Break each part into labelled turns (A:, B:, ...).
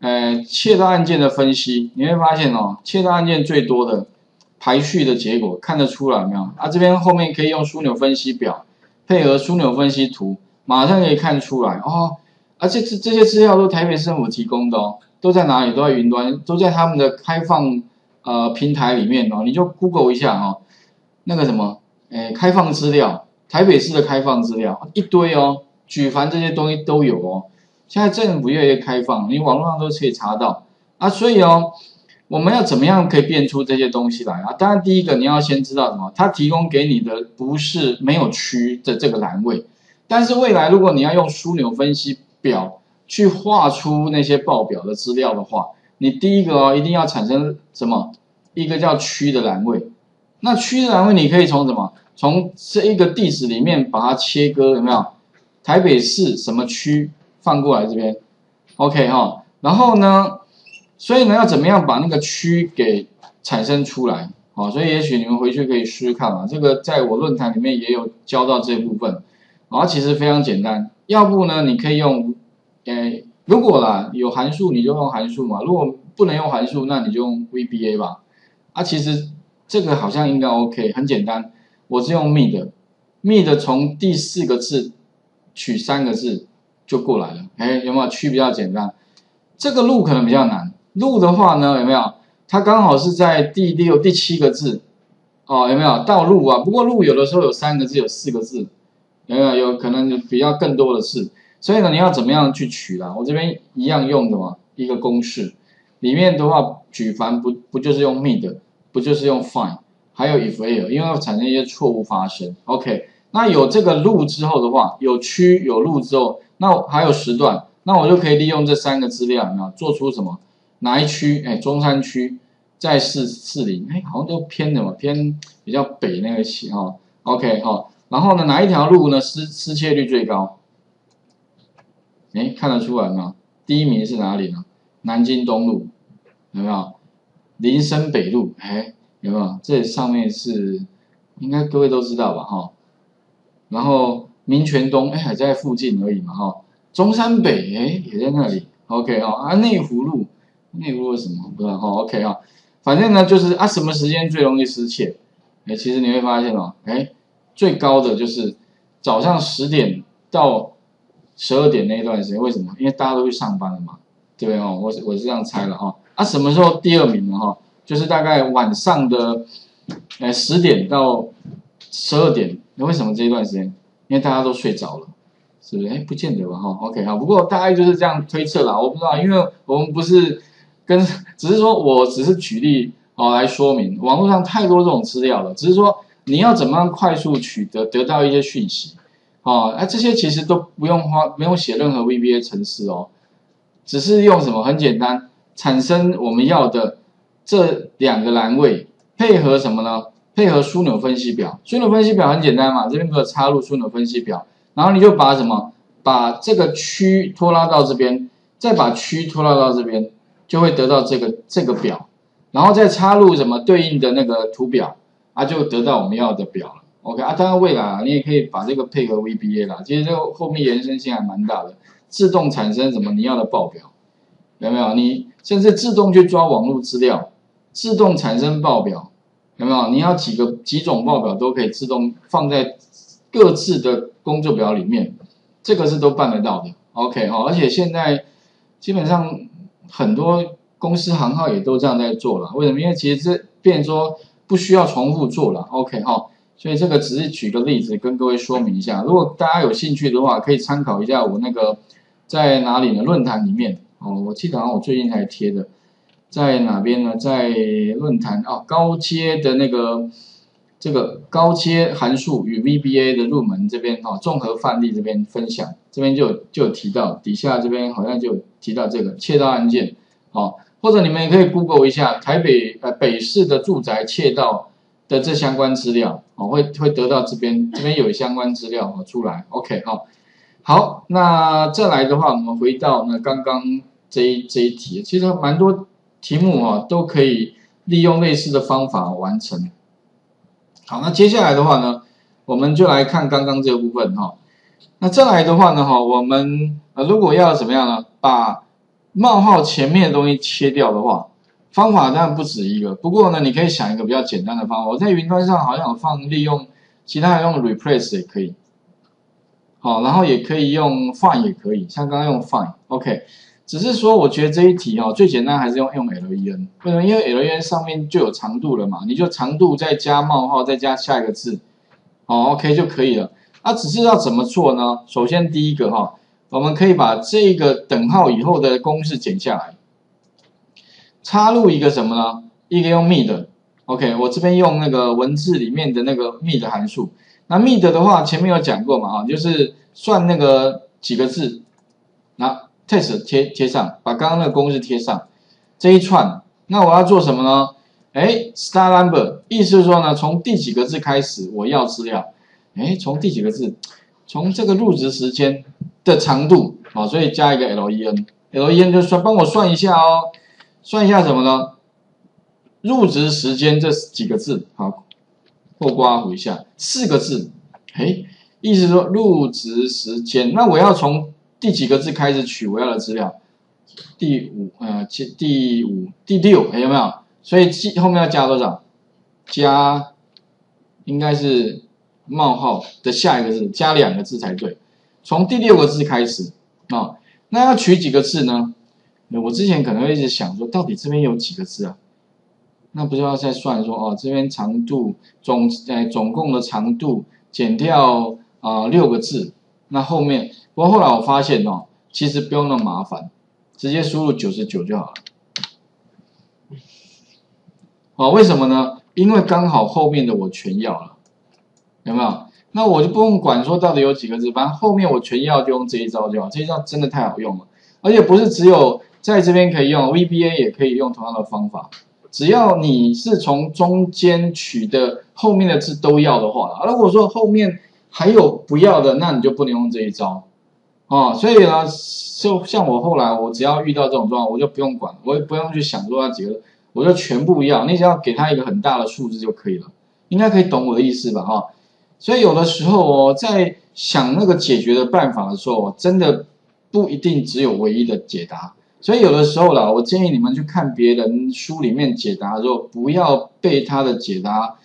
A: 呃，窃盗案件的分析，你会发现哦，窃盗案件最多的排序的结果看得出来没有？啊，这边后面可以用枢纽分析表配合枢纽分析图，马上可以看出来哦。而且这这些资料都台北市政府提供的哦，都在哪里？都在云端，都在他们的开放呃平台里面哦。你就 Google 一下哦，那个什么，诶，开放资料，台北市的开放资料一堆哦，举凡这些东西都有哦。现在政府越来越开放，你网络上都可以查到啊，所以哦，我们要怎么样可以变出这些东西来啊？当然，第一个你要先知道什么，它提供给你的不是没有区的这个栏位，但是未来如果你要用枢纽分析表去画出那些报表的资料的话，你第一个哦，一定要产生什么一个叫区的栏位，那区的栏位你可以从什么从这一个地址里面把它切割，有没有？台北市什么区？放过来这边，OK 哈，然后呢，所以呢要怎么样把那个区给产生出来？好，所以也许你们回去可以试试看啊，这个在我论坛里面也有教到这部分，啊，其实非常简单。要不呢，你可以用，诶，如果啦有函数你就用函数嘛，如果不能用函数，那你就用 VBA 吧。啊，其实这个好像应该 OK，很简单。我是用 mid，mid 从第四个字取三个字。就过来了，哎，有没有区比较简单？这个路可能比较难。路的话呢，有没有？它刚好是在第六、第七个字，哦，有没有？道路啊，不过路有的时候有三个字，有四个字，有没有？有可能比较更多的字。所以呢，你要怎么样去取啦？我这边一样用的嘛，一个公式里面的话，举凡不不就是用 mid，不就是用 find，还有 if a，因为要产生一些错误发生。OK，那有这个路之后的话，有区有路之后。那还有时段，那我就可以利用这三个资料，啊，做出什么？哪一区？哎，中山区在四四零，哎，好像都偏的嘛，偏比较北那个区哈。OK 哈，然后呢，哪一条路呢失失窃率最高？哎，看得出来吗？第一名是哪里呢？南京东路，有没有？林森北路，哎，有没有？这上面是应该各位都知道吧？哈，然后。民权东哎还在附近而已嘛哈，中山北哎也在那里，OK 啊啊内湖路内湖路什么不知道哈 OK 哈，反正呢就是啊什么时间最容易失窃？哎其实你会发现哦哎最高的就是早上十点到十二点那一段时间，为什么？因为大家都去上班了嘛，对不对哦？我我是这样猜了哈啊什么时候第二名了哈？就是大概晚上的哎十点到十二点，那为什么这一段时间？因为大家都睡着了，是不是？哎，不见得吧，哈。OK，好。不过大概就是这样推测啦，我不知道，因为我们不是跟，只是说我只是举例哦来说明，网络上太多这种资料了，只是说你要怎么样快速取得得到一些讯息，哦，那，这些其实都不用花，不用写任何 VBA 程式哦，只是用什么很简单，产生我们要的这两个栏位，配合什么呢？配合枢纽分析表，枢纽分析表很简单嘛，这边给我插入枢纽分析表，然后你就把什么，把这个区拖拉到这边，再把区拖拉到这边，就会得到这个这个表，然后再插入什么对应的那个图表，啊，就得到我们要的表了。OK 啊，当然未来啊，你也可以把这个配合 VBA 啦，其实这个后面延伸性还蛮大的，自动产生什么你要的报表，有没有？你甚至自动去抓网络资料，自动产生报表。有没有？你要几个几种报表都可以自动放在各自的工作表里面，这个是都办得到的。OK 哈，而且现在基本上很多公司行号也都这样在做了。为什么？因为其实这变说不需要重复做了。OK 哈，所以这个只是举个例子跟各位说明一下。如果大家有兴趣的话，可以参考一下我那个在哪里呢？论坛里面哦，我记得好像我最近才贴的。在哪边呢？在论坛哦，高阶的那个这个高阶函数与 VBA 的入门这边哈，综合范例这边分享，这边就就提到，底下这边好像就提到这个窃盗案件，哦，或者你们也可以 Google 一下台北呃北市的住宅窃盗的这相关资料，哦，会会得到这边这边有相关资料哦出来，OK 好，好，那再来的话，我们回到那刚刚这一这一题，其实蛮多。题目啊都可以利用类似的方法完成。好，那接下来的话呢，我们就来看刚刚这个部分哈。那再来的话呢哈，我们呃如果要怎么样呢？把冒号前面的东西切掉的话，方法当然不止一个。不过呢，你可以想一个比较简单的方法。我在云端上好像有放利用，其他用 replace 也可以。好，然后也可以用 find 也可以，像刚刚用 find，OK。只是说，我觉得这一题哦，最简单还是用用 len。为什么？因为 len 上面就有长度了嘛，你就长度再加冒号，再加下一个字，哦，OK 就可以了。那只是要怎么做呢？首先第一个哈。我们可以把这个等号以后的公式剪下来，插入一个什么呢？一个用 mid，OK，我这边用那个文字里面的那个 mid 函数。那 mid 的话，前面有讲过嘛，啊，就是算那个几个字，那 test 贴贴上，把刚刚那个公式贴上，这一串，那我要做什么呢？哎，star number，意思是说呢，从第几个字开始我要资料？哎，从第几个字？从这个入职时间。的长度啊，所以加一个 len，len 就算帮我算一下哦，算一下什么呢？入职时间这几个字，好，或刮胡一下，四个字，哎，意思说入职时间，那我要从第几个字开始取我要的资料？第五，呃，第第五、第六，哎，有没有？所以记后面要加多少？加，应该是冒号的下一个字，加两个字才对。从第六个字开始啊，那要取几个字呢？我之前可能会一直想说，到底这边有几个字啊？那不就要再算说哦，这边长度总呃总共的长度减掉啊六个字，那后面不过后来我发现哦，其实不用那么麻烦，直接输入九十九就好了。哦，为什么呢？因为刚好后面的我全要了，有没有？那我就不用管说到底有几个字，反正后面我全要就用这一招就好。这一招真的太好用了，而且不是只有在这边可以用，VBA 也可以用同样的方法。只要你是从中间取的后面的字都要的话，如果说后面还有不要的，那你就不能用这一招哦。所以呢，就像我后来我只要遇到这种状况，我就不用管，我也不用去想说那几个，我就全部要。你只要给他一个很大的数字就可以了，应该可以懂我的意思吧？哈。所以有的时候哦，在想那个解决的办法的时候，真的不一定只有唯一的解答。所以有的时候啦，我建议你们去看别人书里面解答的时候，不要被他的解答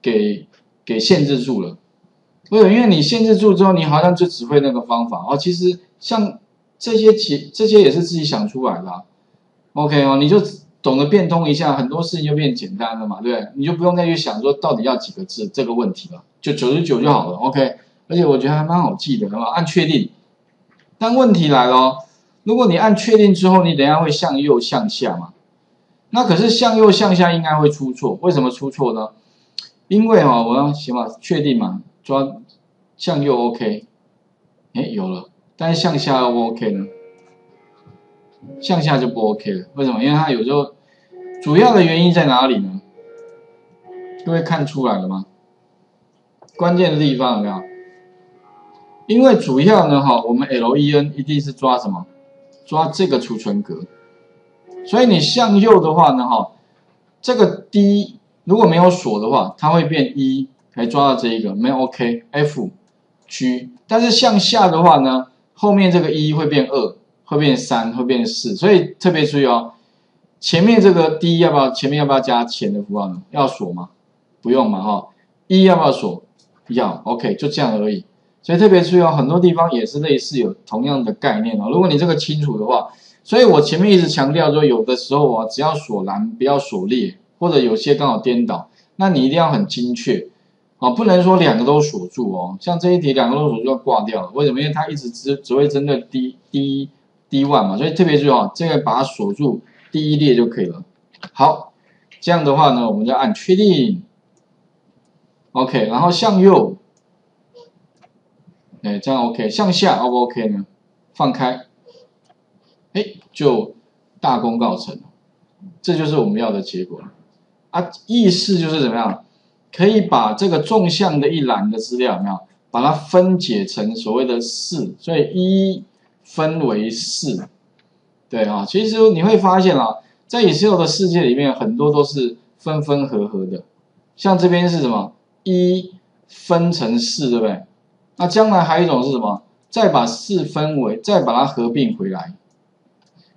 A: 给给限制住了。为什么？因为你限制住之后，你好像就只会那个方法哦。其实像这些题，这些也是自己想出来的。OK 哦，你就。懂得变通一下，很多事情就变简单了嘛，对？你就不用再去想说到底要几个字这个问题了，就九十九就好了，OK。而且我觉得还蛮好记的，吧？按确定。但问题来了，如果你按确定之后，你等下会向右向下嘛？那可是向右向下应该会出错，为什么出错呢？因为哈，我要先把确定嘛，抓向右 OK，哎有了，但是向下要不 OK 呢？向下就不 OK 了，为什么？因为它有时候主要的原因在哪里呢？各位看出来了吗？关键的地方有没有？因为主要呢，哈，我们 len 一定是抓什么？抓这个储存格。所以你向右的话呢，哈，这个 D 如果没有锁的话，它会变一，来抓到这一个没有 OK，F 区。但是向下的话呢，后面这个一会变二。会变三，会变四，所以特别注意哦。前面这个 D 要不要？前面要不要加前的符号呢？要锁吗？不用嘛，哈。一要不要锁？要，OK，就这样而已。所以特别注意哦，很多地方也是类似有同样的概念哦。如果你这个清楚的话，所以我前面一直强调说，有的时候啊，只要锁蓝，不要锁列，或者有些刚好颠倒，那你一定要很精确啊，不能说两个都锁住哦。像这一题两个都锁住要挂掉了，为什么？因为它一直只只会针对 D D。第 one 嘛，所以特别注意哦，这个把它锁住第一列就可以了。好，这样的话呢，我们就按确定。OK，然后向右，哎，这样 OK，向下 O 不 OK 呢？放开，哎，就大功告成，这就是我们要的结果。啊，意思就是怎么样？可以把这个纵向的一栏的资料，有没有？把它分解成所谓的四，所以一。分为四，对啊，其实你会发现啊，在 Excel 的世界里面，很多都是分分合合的。像这边是什么？一分成四，对不对？那将来还有一种是什么？再把四分为，再把它合并回来。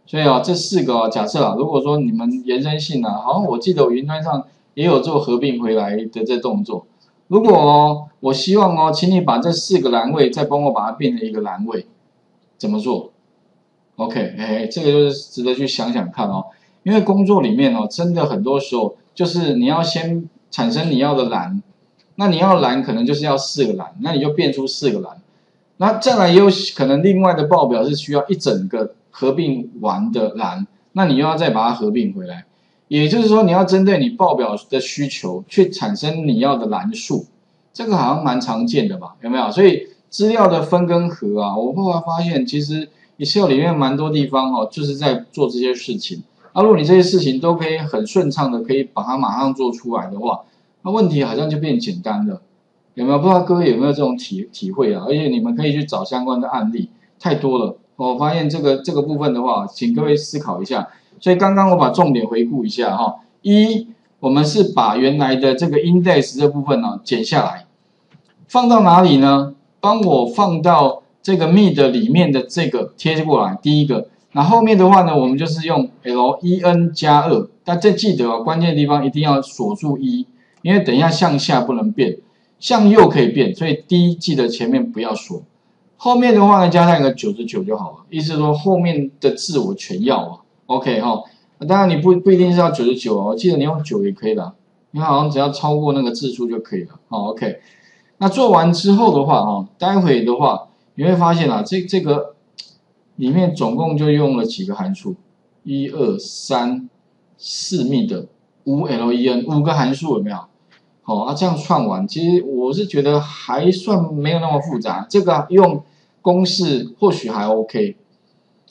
A: 所以啊，这四个啊，假设啊，如果说你们延伸性啊，好像我记得我云端上也有做合并回来的这动作。如果，我希望哦，请你把这四个栏位再帮我把它变成一个栏位，怎么做？OK，哎，这个就是值得去想想看哦。因为工作里面哦，真的很多时候就是你要先产生你要的栏，那你要栏可能就是要四个栏，那你就变出四个栏。那再来也有可能另外的报表是需要一整个合并完的栏，那你又要再把它合并回来。也就是说，你要针对你报表的需求去产生你要的栏数，这个好像蛮常见的吧？有没有？所以资料的分跟合啊，我后来发现其实 Excel 里面蛮多地方哦，就是在做这些事情。那如果你这些事情都可以很顺畅的可以把它马上做出来的话，那问题好像就变简单了。有没有？不知道各位有没有这种体体会啊？而且你们可以去找相关的案例，太多了。我发现这个这个部分的话，请各位思考一下。所以刚刚我把重点回顾一下哈，一我们是把原来的这个 index 这部分呢剪下来，放到哪里呢？帮我放到这个 mid 里面的这个贴过来，第一个。那后面的话呢，我们就是用 len 加二，大家记得哦，关键地方一定要锁住一，因为等一下向下不能变，向右可以变，所以第一记得前面不要锁。后面的话呢，加上一个九十九就好了，意思说后面的字我全要啊。OK 哈，当然你不不一定是要九十九哦，我记得你用九也可以的，你好像只要超过那个字数就可以了。好，OK，那做完之后的话哈，待会的话你会发现啊，这这个里面总共就用了几个函数，一二三四密的五 len 五个函数有没有？好啊，这样串完，其实我是觉得还算没有那么复杂，这个用公式或许还 OK，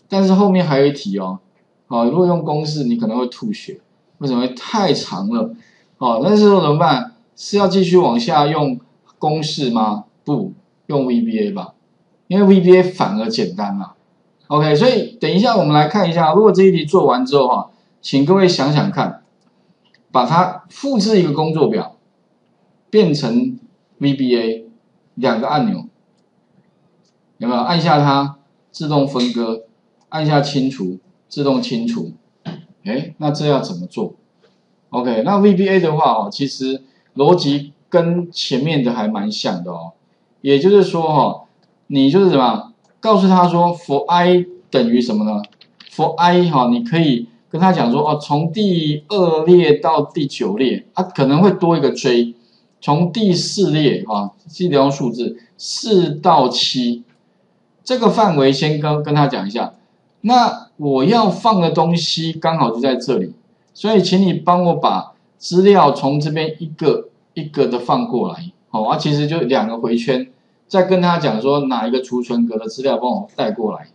A: 但是后面还有一题哦。好，如果用公式，你可能会吐血，为什么会太长了？好，那时候怎么办？是要继续往下用公式吗？不用 VBA 吧，因为 VBA 反而简单了。OK，所以等一下我们来看一下，如果这一题做完之后哈，请各位想想看，把它复制一个工作表，变成 VBA 两个按钮，有没有？按下它自动分割，按下清除。自动清除，哎，那这要怎么做？OK，那 VBA 的话哦，其实逻辑跟前面的还蛮像的哦。也就是说哈，你就是什么，告诉他说，for i 等于什么呢？for i 哈，你可以跟他讲说，哦，从第二列到第九列，它可能会多一个 j，从第四列啊，记得用数字四到七这个范围，先跟跟他讲一下。那我要放的东西刚好就在这里，所以请你帮我把资料从这边一个一个的放过来，好啊，其实就两个回圈，再跟他讲说哪一个储存格的资料帮我带过来，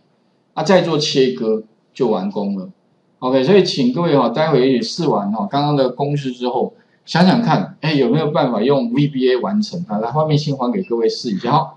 A: 啊，再做切割就完工了。OK，所以请各位哈，待会也试完哈刚刚的公式之后，想想看，哎，有没有办法用 VBA 完成啊？来，画面先还给各位试一下哈。